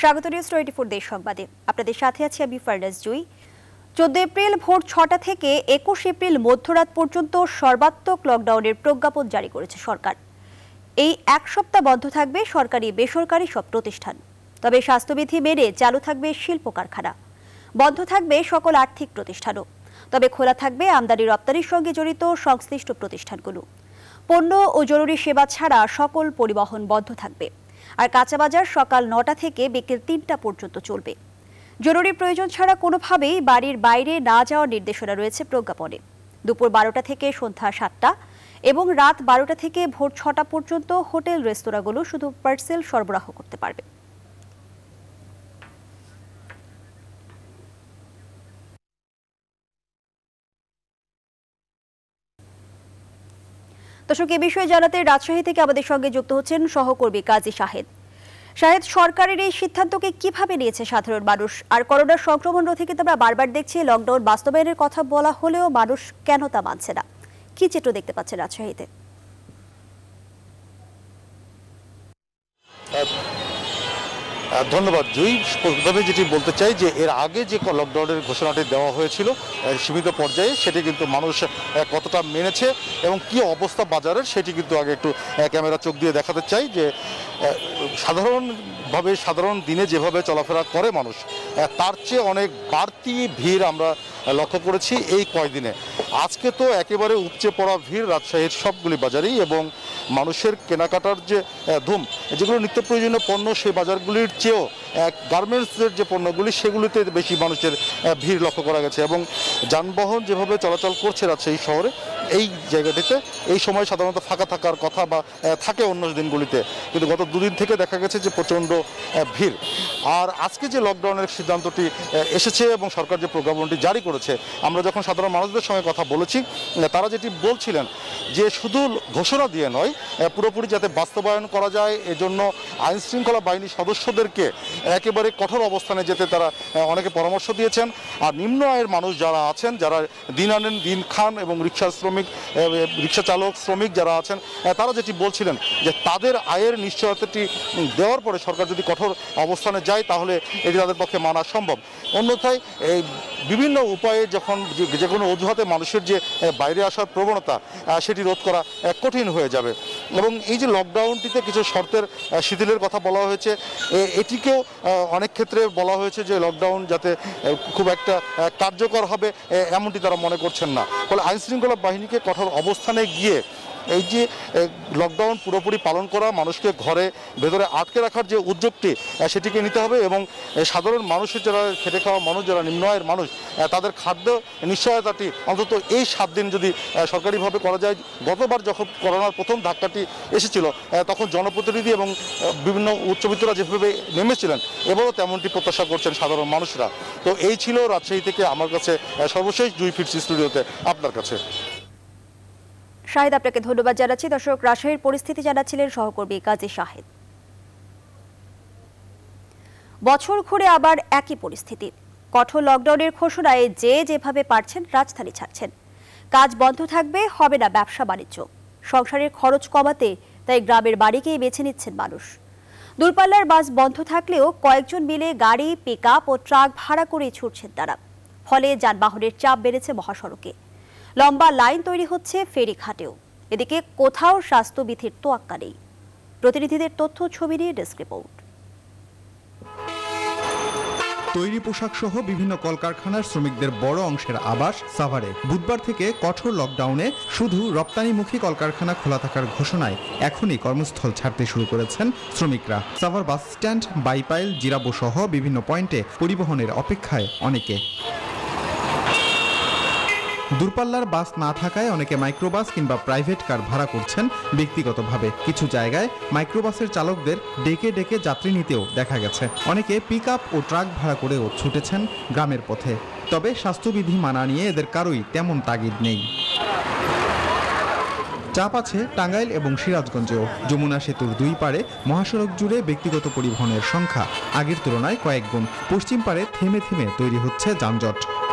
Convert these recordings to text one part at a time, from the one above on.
স্বাগত news twenty four দেশ সংবাদে। আপনাদের সাথে আছি আমি ফার্নাস জুই। চোদ্দ এপ্রিল ভোর ছটা থেকে একুশ এপ্রিল মধ্যরাত পর্যন্ত সর্বাত্মক লকডাউনের প্রজ্ঞাপন জারি করেছে সরকার। এই এক সপ্তাহ বন্ধ থাকবে সরকারি বেসরকারি সব প্রতিষ্ঠান। তবে স্বাস্থ্যবিধি মেনে চালু থাকবে শিল্প কারখানা। বন্ধ থাকবে সকল আর্থিক প্রতিষ্ঠানও। তবে খোলা থাকবে আমদানি রপ্তানির সঙ্গে জড়িত সংশ্লিষ্ট প্রতিষ্ঠানগুলো। পণ্য ও জরুরি সেবা ছাড়া সকল পরিবহন বন্ধ থাকবে। আর কাঁচাবাজার সকাল নটা থেকে বিকেল তিনটা পর্যন্ত চলবে। জরুরি প্রয়োজন ছাড়া কোনোভাবেই বাড়ির বাইরে না যাওয়ার নির্দেশনা রয়েছে প্রজ্ঞাপনে। দুপুর বারোটা থেকে সন্ধ্যা সাতটা এবং রাত বারোটা থেকে ভোর ছটা পর্যন্ত হোটেল রেস্তোরাঁগুলো শুধু পার্সেল সরবরাহ করতে পারবে। দর্শক, এ বিষয়ে জানাতে রাজশাহী থেকে আমাদের সঙ্গে যুক্ত হচ্ছেন সহকর্মী কাজী শাহেদ। শাহেদ, সরকারের এই সিদ্ধান্তকে কীভাবে নিয়েছে সাধারণ মানুষ? আর করোনার সংক্রমণ রোধে কিন্তু আমরা বারবার দেখছি লকডাউন বাস্তবায়নের কথা বলা হলেও মানুষ কেন তা মানছে না? কি চিত্র দেখতে পাচ্ছে রাজশাহীতে? ধন্যবাদ। জুই, প্রথমে যেটি বলতে চাই যে এর আগে যে লকডাউনের ঘোষণাটি দেওয়া হয়েছিল সীমিত পর্যায়ে, সেটি কিন্তু মানুষ কতটা মেনেছে এবং কি অবস্থা বাজারের, সেটি কিন্তু আগে একটু ক্যামেরা চোখ দিয়ে দেখাতে চাই যে সাধারণভাবে, সাধারণ দিনে যেভাবে চলাফেরা করে মানুষ তার চেয়ে অনেক বাড়তি ভিড় আমরা লক্ষ্য করেছি এই কয়দিনে। আজকে তো একেবারে উপচে পড়া ভিড় রাজশাহীর সবগুলি বাজারেই এবং মানুষের কেনাকাটার যে ধুম যেগুলো নিত্য প্রয়োজনীয় পণ্য সেই বাজারগুলির চেয়েও গার্মেন্টসের যে পণ্যগুলি, সেগুলিতে বেশি মানুষের ভিড় লক্ষ্য করা গেছে এবং যানবাহন যেভাবে চলাচল করছে রাজশাহী শহরে, এই জায়গাটিতে এই সময় সাধারণত ফাঁকা থাকার কথা বা থাকে অন্য দিনগুলিতে। কিন্তু গত দুদিন থেকে দেখা গেছে যে প্রচণ্ড ভিড়। আর আজকে যে লকডাউনের সিদ্ধান্তটি এসেছে এবং সরকার যে প্রজ্ঞাপনটি জারি করেছে, আমরা যখন সাধারণ মানুষদের সঙ্গে কথা বলেছি তারা যেটি বলছিলেন যে শুধু ঘোষণা দিয়ে নয় পুরোপুরি যাতে বাস্তবায়ন করা যায়, এজন্য আইনশৃঙ্খলা বাহিনীর সদস্যদেরকে একেবারে কঠোর অবস্থানে যেতে তারা অনেকে পরামর্শ দিয়েছেন। আর নিম্ন আয়ের মানুষ যারা আছেন, যারা দিন আনেন, দিন খান এবং রিক্সা শ্রমিক রিক্সা চালক, শ্রমিক যারা আছেন তারা যেটি বলছিলেন যে তাদের আয়ের নিশ্চয়তাটি দেওয়ার পরে সরকার যদি কঠোর অবস্থানে যায়, তাহলে এটি তাদের পক্ষে মানা সম্ভব। অন্যথায় এই বিভিন্ন উপায়ে যখন যে- কোনো অজুহাতে মানুষের যে বাইরে আসার প্রবণতা সেটি রোধ করা কঠিন হয়ে যাবে। এবং এই যে লকডাউনটিতে কিছু শর্তের শিথিলের কথা বলা হয়েছে এটিকেও অনেক ক্ষেত্রে বলা হয়েছে যে লকডাউন যাতে খুব একটা কার্যকর হবে এমনটি তারা মনে করছেন না। ফলে আইনশৃঙ্খলা বাহিনীকে কঠোর অবস্থানে গিয়ে এই যে লকডাউন পুরোপুরি পালন করা মানুষকে ঘরে ভেতরে আটকে রাখার যে উদ্যোগটি সেটিকে নিতে হবে এবং সাধারণ মানুষের যারা খেটে খাওয়া মানুষ, যারা নিম্ন আয়ের মানুষ তাদের খাদ্য নিশ্চয়তাটি অন্তত এই সাত দিন যদি সরকারিভাবে করা যায়। গতবার যখন করোনার প্রথম ধাক্কাটি এসেছিল তখন জনপ্রতিনিধি এবং বিভিন্ন উচ্চবিত্তরা যেভাবে নেমেছিলেন, এবারও তেমনটি প্রত্যাশা করছেন সাধারণ মানুষরা। তো এই ছিল রাজশাহী থেকে আমার কাছে সর্বশেষ জুই ফিরছি স্টুডিওতে আপনার কাছে। শাহেদ, আপনাকে ধন্যবাদ জানাচ্ছি। দর্শক, রাজশাহীর পরিস্থিতি জানাচ্ছিলেন সহকর্মী কাজী শাহেদ। বছর ঘুরে আবার একই পরিস্থিতি। কঠোর লকডাউনের ঘোষণায় যে যেভাবে পারছেন, রাজধানী ছাড়ছেন। কাজ বন্ধ থাকবে, হবে না ব্যবসা বাণিজ্য। সংসারের খরচ কমাতে তাই গ্রামের বাড়িকেই বেছে নিচ্ছেন মানুষ। দূরপাল্লার বাস বন্ধ থাকলেও কয়েকজন মিলে গাড়ি পিক ও ট্রাক ভাড়া করে ছুটছেন তারা। ফলে যানবাহনের চাপ বেড়েছে মহাসড়কে। লম্বা লাইন তৈরি হচ্ছে ফেরিঘাটেও। এদিকে কোথাও স্বাস্থ্যবিধির তোয়াক্কা নেই। প্রতিনিধিদের তথ্য, ছবি নিয়ে ডেস্ক রিপোর্ট। তৈরি পোশাক সহ বিভিন্ন কলকারখানার শ্রমিকদের বড় অংশের আবাস সাভারে। বুধবার থেকে কঠোর লকডাউনে শুধু রপ্তানিমুখী কলকারখানা খোলা থাকার ঘোষণায় এখনই কর্মস্থল ছাড়তে শুরু করেছেন শ্রমিকরা। সাভার বাস স্ট্যান্ড বাইপাইল, জিরাবো সহ বিভিন্ন পয়েন্টে পরিবহনের অপেক্ষায় অনেকে। দূরপাল্লার বাস না থাকায় অনেকে মাইক্রোবাস কিংবা প্রাইভেট কার ভাড়া করছেন ব্যক্তিগতভাবে। কিছু জায়গায় মাইক্রোবাসের চালকদের ডেকে ডেকে যাত্রী নিতেও দেখা গেছে। অনেকে পিক ও ট্রাক ভাড়া করেও ছুটেছেন গ্রামের পথে। তবে স্বাস্থ্যবিধি মানা নিয়ে এদের কারোই তেমন তাগিদ নেই। চাপ আছে টাঙ্গাইল এবং সিরাজগঞ্জেও। যমুনা সেতুর দুই পারে মহাসড়ক জুড়ে ব্যক্তিগত পরিবহনের সংখ্যা আগের তুলনায় কয়েক গুণ। পশ্চিম পারে থেমে থেমে তৈরি হচ্ছে যানজট।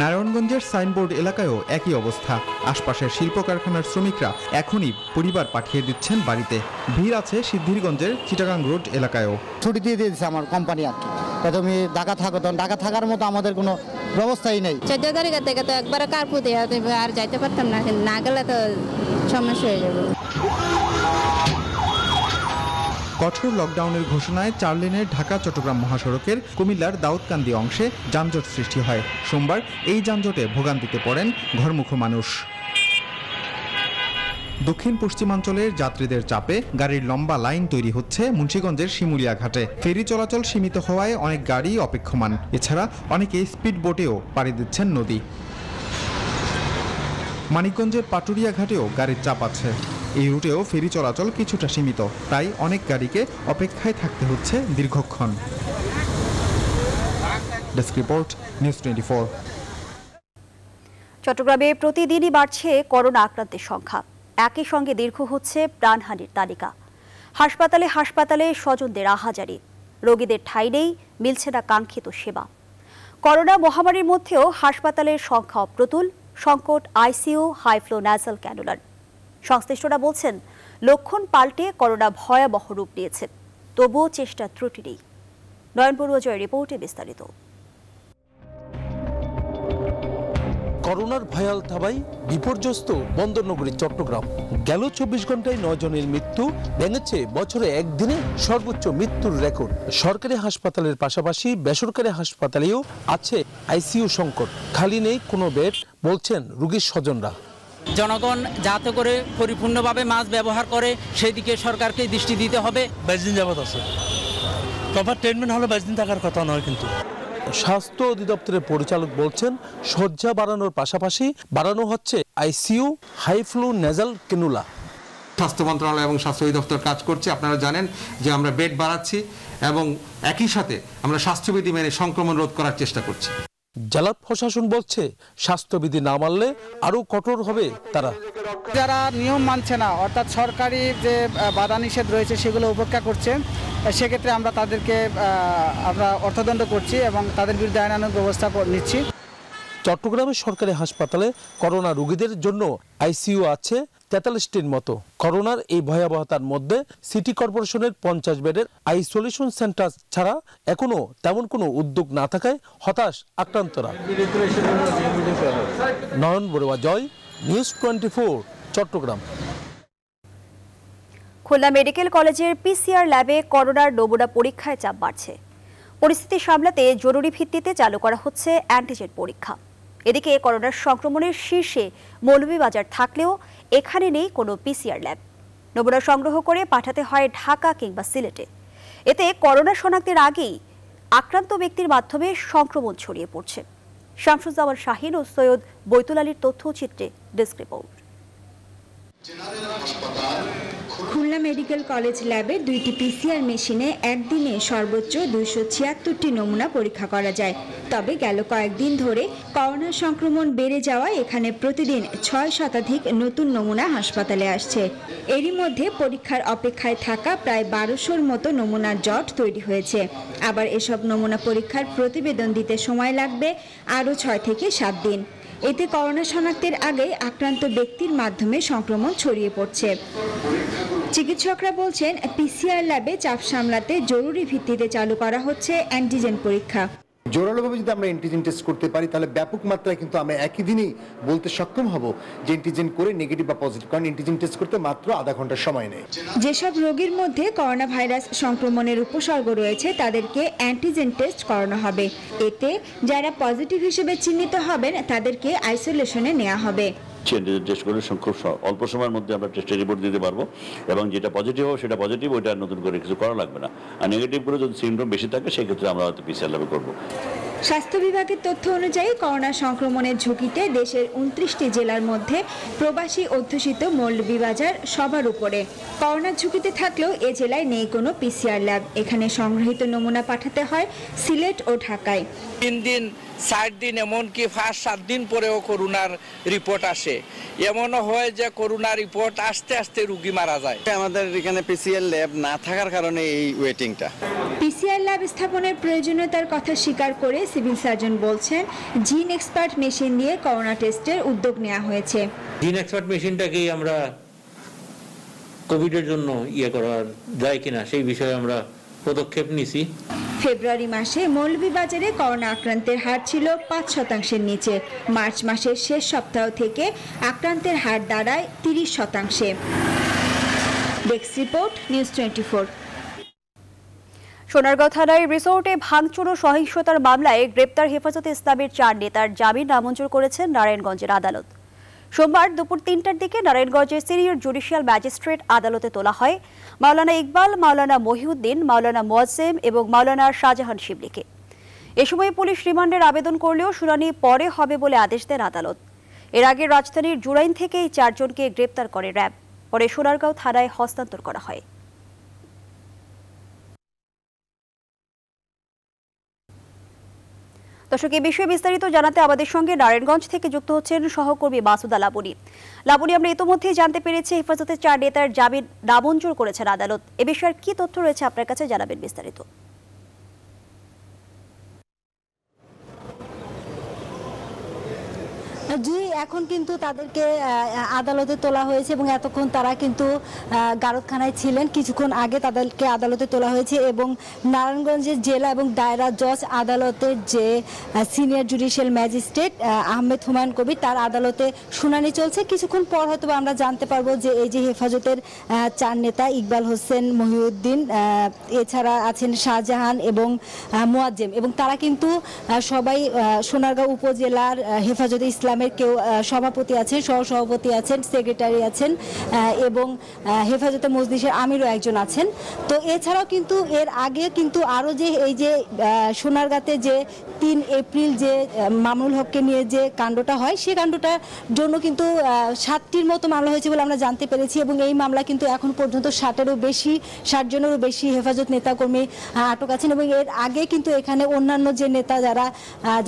নারায়ণগঞ্জের সাইনবোর্ড এলাকায়ও একই অবস্থা। আশপাশের শিল্প কারখানার শ্রমিকরা এখনই পরিবার পাঠিয়ে দিচ্ছেন বাড়িতে। ভিড় আছে সিদ্ধিরগঞ্জের চিটাগাং রোড এলাকায়ও। ছুটি দিয়ে দিয়েছে আমার কোম্পানি আর কি। তুমি ঢাকা থাকো তখন ঢাকা থাকার মতো আমাদের কোনো ব্যবস্থাই নেই। চোদ্দ তারিখের থেকে তো একবারে কার্পু দিয়ে আর যাইতে পারতাম না না গেলে তো সমস্যা হয়ে যাবে। কঠোর লকডাউনের ঘোষণায় চার লেনের ঢাকা, চট্টগ্রাম মহাসড়কের কুমিল্লার দাউদকান্দি অংশে যানজট সৃষ্টি হয়। সোমবার এই যানজটে ভোগান্তিতে পড়েন ঘরমুখ মানুষ। দক্ষিণ পশ্চিমাঞ্চলের যাত্রীদের চাপে গাড়ির লম্বা লাইন তৈরি হচ্ছে মুন্সীগঞ্জের শিমুলিয়া ঘাটে। ফেরি চলাচল সীমিত হওয়ায় অনেক গাড়ি অপেক্ষমান। এছাড়া অনেকে স্পিড বোটেও পাড়ি দিচ্ছেন নদী। মানিকগঞ্জের পাটুরিয়া ঘাটেও গাড়ির চাপ আছে। এই রুটেও ফেরি চলাচল কিছুটা সীমিত। তাই অনেক গাড়িকে অপেক্ষায় থাকতে হচ্ছে দীর্ঘক্ষণ। ডেস্ক রিপোর্ট নিউজ টোয়েন্টি চট্টগ্রামে প্রতিদিনই বাড়ছে করোনা আক্রান্তের সংখ্যা। একই সঙ্গে দীর্ঘ হচ্ছে প্রাণহানির তালিকা। হাসপাতালে হাসপাতালে স্বজনদের আহাজারি। রোগীদের ঠাঁই নেই, মিলছে না কাঙ্ক্ষিত সেবা। করোনা মহামারীর মধ্যেও হাসপাতালের সংখ্যা অপ্রতুল, সংকট, আইসিইউ হাইফ্লো ন্যাজাল ক্যানুলার। সংশ্লিষ্টরা বলছেন, লক্ষণ পাল্টে করোনা ভয়াবহ রূপ নিয়েছে। তবুও চেষ্টা ত্রুটি নেই। নয়ন বড়ুয়া জয়ের রিপোর্টে বিস্তারিত। করোনার ভয়াল থাবায় বিপর্যস্ত বন্দরনগরী, চট্টগ্রাম। গেল চব্বিশ ঘন্টায় নয় জনের মৃত্যু, ভেঙেছে বছরে একদিনে সর্বোচ্চ মৃত্যুর রেকর্ড। সরকারি হাসপাতালের পাশাপাশি বেসরকারি হাসপাতালেও আছে আইসিইউ সংকট। খালি নেই কোনো বেড, বলছেন রোগীর স্বজনরা। জনগণ যাতে করে পরিপূর্ণভাবে মাছ ব্যবহার করে সেই দিকে সরকারকে দৃষ্টি দিতে হবে। বাইশ দিন যাবত আছে। প্রপার ট্রিটমেন্ট হলে বাইশ দিন থাকার কথা নয় কিন্তু। স্বাস্থ্য অধিদপ্তরের পরিচালক বলছেন শয্যা বাড়ানোর পাশাপাশি বাড়ানো হচ্ছে ICU high flow nasal cannula. স্বাস্থ্য মন্ত্রণালয় এবং স্বাস্থ্য অধিদপ্তর কাজ করছে। আপনারা জানেন যে আমরা বেড বাড়াচ্ছি এবং একই সাথে আমরা স্বাস্থ্যবিধি মেনে সংক্রমণ রোধ করার চেষ্টা করছি। জেলা প্রশাসন বলছে, স্বাস্থ্যবিধি না মানলে আরও কঠোর হবে তারা। যারা নিয়ম মানছে না, অর্থাৎ সরকারি যে বাধা নিষেধ রয়েছে সেগুলো উপেক্ষা করছে, সেক্ষেত্রে আমরা তাদেরকে আমরা অর্থদণ্ড করছি এবং তাদের বিরুদ্ধে আইনানুগ ব্যবস্থা নিচ্ছি। চট্টগ্রামের সরকারি হাসপাতালে করোনা রোগীদের জন্য আইসিইউ আছে তেতাল্লিশটির মতো। করোনার এই ভয়াবহতার মধ্যে সিটি কর্পোরেশনের পঞ্চাশ বেডের আইসোলেশন সেন্টার ছাড়া এখনও তেমন কোনো উদ্যোগ না থাকায় হতাশ আক্রান্তরা। Nayan Barua, Joy, news twenty Chattogram. Khulna medical কলেজের পিসিআর ল্যাবে করোনার নমুনা পরীক্ষায় চাপ বাড়ছে। পরিস্থিতি সামলাতে জরুরি ভিত্তিতে চালু করা হচ্ছে অ্যান্টিজেন পরীক্ষা। এদিকে করোনার সংক্রমণের শীর্ষে মৌলভীবাজার থাকলেও এখানে নেই কোনো পিসিআর ল্যাব নমুনা সংগ্রহ করে পাঠাতে হয় ঢাকা কিংবা সিলেটে। এতে করোনা শনাক্তের আগেই আক্রান্ত ব্যক্তির মাধ্যমে সংক্রমণ ছড়িয়ে পড়ছে। শামসুজ্জামান শাহিন ও সৈয়দ বৈতুল আলীর তথ্যচিত্রে desk report. Khulna medical college ল্যাবে দুইটি পিসিআর মেশিনে একদিনে সর্বোচ্চ দুইশো ছিয়াত্তরটি নমুনা পরীক্ষা করা যায়। তবে গেল কয়েকদিন ধরে করোনা সংক্রমণ বেড়ে যাওয়ায় এখানে প্রতিদিন ছয় শতাধিক নতুন নমুনা হাসপাতালে আসছে। এরই মধ্যে পরীক্ষার অপেক্ষায় থাকা প্রায় বারোশোর মতো নমুনার জট তৈরি হয়েছে। আবার এসব নমুনা পরীক্ষার প্রতিবেদন দিতে সময় লাগবে আরও ছয় থেকে সাত দিন। এতে করোনা শনাক্তের আগে আক্রান্ত ব্যক্তির মাধ্যমে সংক্রমণ ছড়িয়ে পড়ছে। চিকিৎসকরা বলছেন, পিসিআর ল্যাবে চাপ সামলাতে জরুরি ভিত্তিতে চালু করা হচ্ছে অ্যান্টিজেন পরীক্ষা। জোরালোভাবে যদি আমরা অ্যান্টিজেন টেস্ট করতে পারি, তাহলে ব্যাপক মাত্রায় কিন্তু আমরা একই দিনই বলতে সক্ষম হব যে অ্যান্টিজেন করে নেগেটিভ বা পজিটিভ কারণ অ্যান্টিজেন টেস্ট করতে মাত্র আধা ঘণ্টার সময় নেয়। যেসব রোগীর মধ্যে করোনা ভাইরাস সংক্রমণের উপসর্গ রয়েছে, তাদেরকে অ্যান্টিজেন টেস্ট করানো হবে। এতে যারা পজিটিভ হিসেবে চিহ্নিত হবেন, তাদেরকে আইসোলেশনে নেওয়া হবে। টেস্ট করে খুব অল্প সময়ের মধ্যে আমরা টেস্টের রিপোর্ট দিতে পারব। এবং যেটা পজিটিভ হবে সেটা পজিটিভ ওইটা আর নতুন করে কিছু করা লাগবে না। আর নেগেটিভ করে যদি সিমটম বেশি থাকে সেক্ষেত্রে আমরা হয়তো পিসিআর ল্যাবে করব। স্বাস্থ্য বিভাগের তথ্য অনুযায়ী করোনা সংক্রমণের ঝুঁকিতে দেশের উনত্রিশটি জেলার মধ্যে প্রবাসী অধ্যুষিত মৌলভীবাজার সবার উপরে। করোনার ঝুঁকিতে থাকলেও এ জেলায় নেই কোনো পিসিআর ল্যাব এখানে সংগৃহীত নমুনা পাঠাতে হয় সিলেট ও ঢাকায়। তিন দিন চার দিন এমনকি ফার্স্ট সাত দিন পরেও করোনার রিপোর্ট আসে। এমনও হয় যে করোনা রিপোর্ট আসতে আসতে রুগী মারা যায়। আমাদের এখানে পিসিএল ল্যাব না থাকার কারণে এই ওয়েটিংটা পিসিআর ল্যাব ল্যাব স্থাপনের প্রয়োজনীয়তার কথা স্বীকার করে সিভিল সার্জন বলছেন জিন এক্সপার্ট মেশিন দিয়ে করোনা টেস্টের উদ্যোগ নেওয়া হয়েছে। জিন এক্সপার্ট মেশিনটাকেই আমরা কোভিডের জন্য ইয়ে করা যায় কিনা সেই বিষয়ে আমরা পদক্ষেপ নিছি। ফেব্রুয়ারি মাসে মৌলভীবাজারে করোনা আক্রান্তের হার ছিল পাঁচ শতাংশের নিচে। মার্চ মাসের শেষ সপ্তাহ থেকে আক্রান্তের হার দাঁড়ায় তিরিশ শতাংশে। Desk report, news twenty Sonargaon থানায় রিসোর্টে ভাঙচুর ও সহিংসতার মামলায় গ্রেপ্তার হেফাজতে ইসলামের চার নেতার জামিন নামঞ্জুর করেছেন নারায়ণগঞ্জের আদালত। সোমবার দুপুর তিনটার দিকে নারায়ণগঞ্জের সিনিয়র জুডিশিয়াল ম্যাজিস্ট্রেট আদালতে তোলা হয়। মাওলানা ইকবাল, মাওলানা মহিউদ্দিন, মাওলানা মোয়াজ্জেম এবং মাওলানা শাহজাহান শিবলিকে। এ সময় পুলিশ রিমান্ডের আবেদন করলেও শুনানি পরে হবে বলে আদেশ দেন আদালত। এর আগে রাজধানীর জুরাইন থেকে এই চারজনকে গ্রেপ্তার করে র্যাব। পরে সোনারগাঁও থানায় হস্তান্তর করা হয়। দর্শক এই বিষয়ে বিস্তারিত জানাতে আমাদের সঙ্গে নারায়ণগঞ্জ থেকে যুক্ত হচ্ছেন সহকর্মী মাসুদা লাবণী। লাবণী, আমরা ইতোমধ্যেই জানতে পেরেছি হেফাজতের চার নেতার জামিন নামঞ্জুর করেছেন আদালত। এ বিষয়ে কি তথ্য রয়েছে আপনার কাছে জানাবেন বিস্তারিত। জুই এখন কিন্তু তাদেরকে আদালতে তোলা হয়েছে এবং এতক্ষণ তারা কিন্তু গারদখানায় ছিলেন। কিছুক্ষণ আগে তাদেরকে আদালতে তোলা হয়েছে এবং নারায়ণগঞ্জের জেলা এবং দায়রা জজ আদালতের যে senior judicial magistrate Ahmed Humayun Kabir, তার আদালতে শুনানি চলছে। কিছুক্ষণ পর হয়তো আমরা জানতে পারব যে এই যে হেফাজতের চার নেতা ইকবাল হোসেন, মহিউদ্দিন এছাড়া আছেন শাহজাহান এবং মোয়াজ্জেম। এবং তারা কিন্তু সবাই সোনারগাঁও উপজেলার হেফাজতে ইসলামের কেউ সভাপতি আছেন সহ সভাপতি আছেন সেক্রেটারি আছেন এবং হেফাজতে মজলিসের আমিরও একজন আছেন। তো এছাড়াও কিন্তু এর আগে কিন্তু আরও যে এই যে সোনারগাঁতে যে তিন এপ্রিল যে মামুল হককে নিয়ে যে কাণ্ডটা হয় সেই কাণ্ডটার জন্য কিন্তু সাতটির মতো মামলা হয়েছে বলে আমরা জানতে পেরেছি এবং এই মামলা কিন্তু এখন পর্যন্ত ষাটেরও বেশি ষাট জনেরও বেশি হেফাজত নেতাকর্মী আটক আছেন এবং এর আগে কিন্তু এখানে অন্যান্য যে নেতা যারা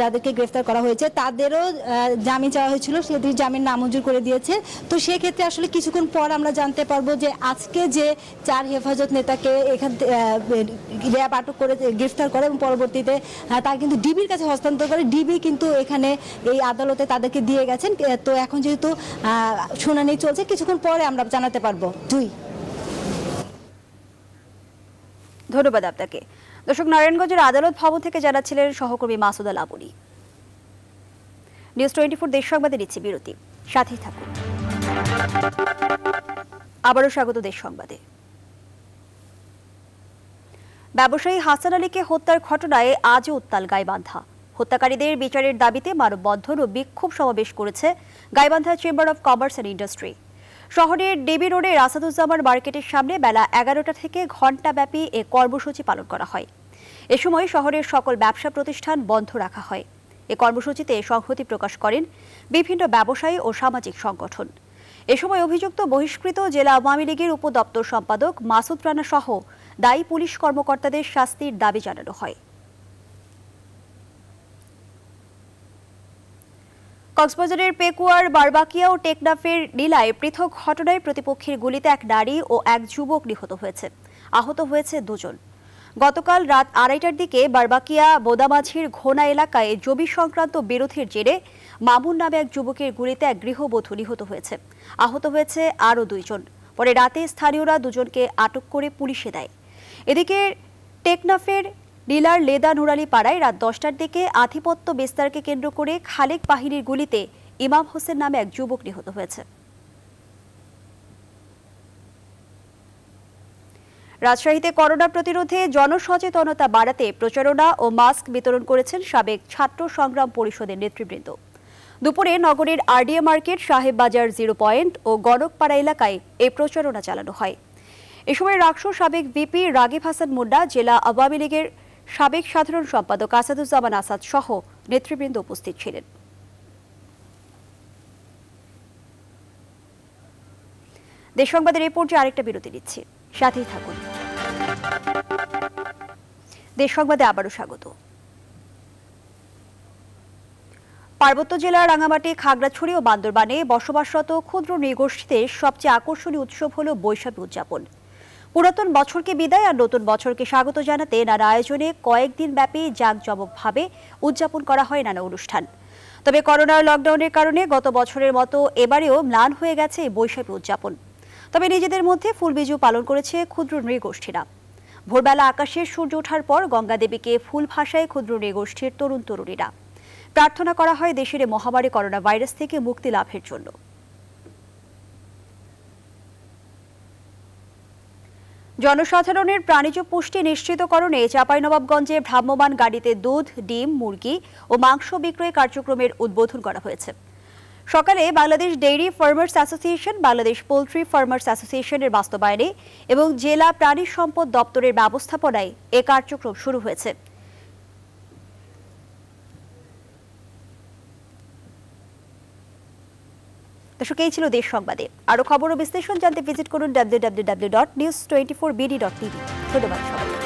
যাদেরকে গ্রেফতার করা হয়েছে তাদেরও আহ, জামিন চাওয়া হয়েছিল সেটির জামিন নামঞ্জুর করে দিয়েছে। তো সেক্ষেত্রে আসলে কিছুক্ষণ পর আমরা জানতে পারব যে আজকে যে চার হেফাজত নেতাকে এখান র্যাব আটক করে, গ্রেফতার করে এবং পরবর্তীতে তার কিন্তু ডিবির কাছে হস্তান্তর করে। ডিবি কিন্তু এখানে এই আদালতে তাদেরকে দিয়ে গেছেন। তো এখন যেহেতু শুনানি চলছে, কিছুক্ষণ পরে আমরা জানাতে পারব। দুই। ধন্যবাদ আপনাকে। দর্শক, নারায়ণগঞ্জের আদালত ভবন থেকে জানাচ্ছিলেন সহকর্মী Masuda Laboni news twenty four দেশ সংবাদে নিচ্ছে বিরতি। সাথেই থাকুন। আবারও স্বাগত দেশ সংবাদে। ব্যবসায়ী হাসান আলীকে হত্যার ঘটনায় আজও উত্তাল গাইবান্ধা। হত্যাকারীদের বিচারের দাবিতে মানববন্ধন ও বিক্ষোভ সমাবেশ করেছে Gaibandha chamber of commerce and industry. শহরের দেবী রোডে রাসাদুজ্জামান মার্কেটের সামনে বেলা এগারোটা থেকে ঘণ্টাব্যাপী এ কর্মসূচি পালন করা হয়। এ সময় শহরের সকল ব্যবসা প্রতিষ্ঠান বন্ধ রাখা হয়। এ কর্মসূচিতে সংহতি প্রকাশ করেন বিভিন্ন ব্যবসায়ী ও সামাজিক সংগঠন। এ সময় অভিযুক্ত বহিষ্কৃত জেলা আওয়ামী লীগের উপদপ্তর সম্পাদক মাসুদ রানা সহ দায়ী পুলিশ কর্মকর্তাদের শাস্তির দাবি জানানো হয়। কক্সবাজারের পেকুয়ার, বারবাকিয়া ও টেকনাফের নীলায় পৃথক ঘটনায় প্রতিপক্ষের গুলিতে এক নারী ও এক যুবক নিহত হয়েছে। আহত হয়েছে দুজন। গতকাল রাত আড়াইটার দিকে বারবাকিয়া বোদামাঝির ঘোনা এলাকায় জমি সংক্রান্ত বিরোধের জেরে মামুন নামে এক যুবকের গুলিতে এক গৃহবধূ নিহত হয়েছে। আহত হয়েছে আরও দুইজন। পরে রাতে স্থানীয়রা দুজনকে আটক করে পুলিশে দেয়। এদিকে টেকনাফের নীলার লেদা নুরালি পাড়ায় রাত দশটার দিকে আধিপত্য বিস্তারকে কেন্দ্র করে খালেক বাহিনীর গুলিতে ইমাম হোসেন নামে এক যুবক নিহত হয়েছে। রাজশাহীতে করোনা প্রতিরোধে জনসচেতনতা বাড়াতে প্রচারণা ও মাস্ক বিতরণ করেছেন সাবেক ছাত্র সংগ্রাম পরিষদের নেতৃবৃন্দ। দুপুরে নগরীর আরডিএ মার্কেট সাহেব বাজার জিরো পয়েন্ট ও গড়কপাড়া এলাকায় এই প্রচারণা চালানো হয়। এ সময় রাকসু সাবেক ভিপি রাগিব হাসান মুন্ডা, জেলা আওয়ামী লীগের সাবেক সাধারণ সম্পাদক আসাদুজ্জামান আসাদ সহ নেতৃবৃন্দ উপস্থিত ছিলেন। দেশ সংবাদের এই পর্যায়ে আরেকটা বিরতি নিচ্ছি। সাথেই থাকুন। দেশ সংবাদে আবারও স্বাগত। পার্বত্য জেলার রাঙামাটি, খাগড়াছড়ি ও বান্দরবানে বসবাসরত ক্ষুদ্র নৃগোষ্ঠীদের সবচেয়ে আকর্ষণীয় উৎসব হল বৈশাখী উদযাপন। পুরাতন বছরকে বিদায় আর নতুন বছরকে স্বাগত জানাতে নানা আয়োজনে কয়েকদিন ব্যাপী জাঁকজমকভাবে উদযাপন করা হয় নানা অনুষ্ঠান। তবে করোনার লকডাউনের কারণে গত বছরের মতো এবারেও ম্লান হয়ে গেছে বৈশাখী উদযাপন। তবে নিজেদের মধ্যে ফুলবিজু পালন করেছে ক্ষুদ্র নৃগোষ্ঠীরা। ভোরবেলা আকাশে সূর্য ওঠার পর গঙ্গা দেবীকে ফুল ভাষায় ক্ষুদ্র নৃগোষ্ঠীর তরুণ তরুণীরা। প্রার্থনা করা হয় দেশের মহামারী করোনা ভাইরাস থেকে মুক্তি লাভের জন্য। জনসাধারণের প্রাণীজ পুষ্টি নিশ্চিতকরণে চাঁপাইনবাবগঞ্জে ভ্রাম্যমাণ গাড়িতে দুধ, ডিম, মুরগি ও মাংস বিক্রয় কার্যক্রমের উদ্বোধন করা হয়েছে। সকালে Bangladesh dairy farmers association, Bangladesh poultry farmers অ্যাসোসিয়েশনের বাস্তবায়নে এবং জেলা প্রাণী সম্পদ দপ্তরের ব্যবস্থাপনায় এ কার্যক্রম শুরু হয়েছে। দর্শক, এই ছিল দেশ সংবাদে। আরও খবর ও বিশ্লেষণ জানতে ভিজিট করুন W W W dot news twenty four BD dot TV ধন্যবাদ সবাই